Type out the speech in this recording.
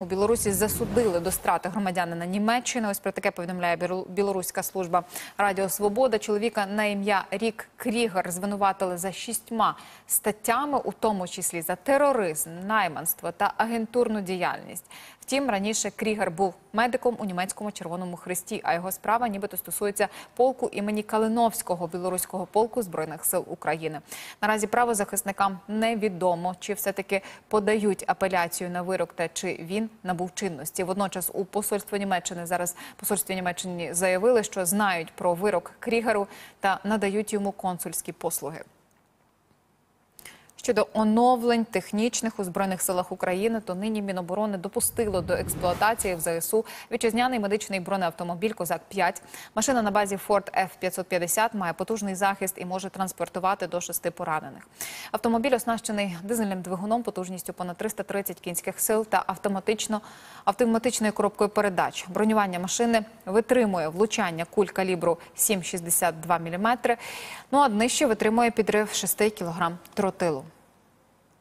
У Білорусі засудили до страти громадянина Німеччини. Ось про таке повідомляє білоруська служба Радіо Свобода. Чоловіка на ім'я Рік Крігер звинуватили за шістьма статтями, у тому числі за тероризм, найманство та агентурну діяльність. Втім, раніше Крігер був медиком у німецькому Червоному Хресті, а його справа нібито стосується полку імені Калиновського білоруського полку збройних сил України. Наразі правозахисникам невідомо, чи все-таки подають апеляцію на вирок та чи він набув чинності. Водночас у посольстві Німеччини зараз посольстві Німеччини заявили, що знають про вирок Крігару та надають йому консульські послуги. Щодо оновлень технічних у збройних силах України, то нині Міноборони допустило до експлуатації в ЗСУ вітчизняний медичний бронеавтомобіль Козак 5 Машина на базі Ford F-550 має потужний захист і може транспортувати до шести поранених. Автомобіль оснащений дизельним двигуном потужністю понад 330 кінських сил та автоматично автоматичною коробкою передач. Бронювання машини витримує влучання куль калібру 7,62 мм, ну а нижче витримує підрив 6 кг тротилу.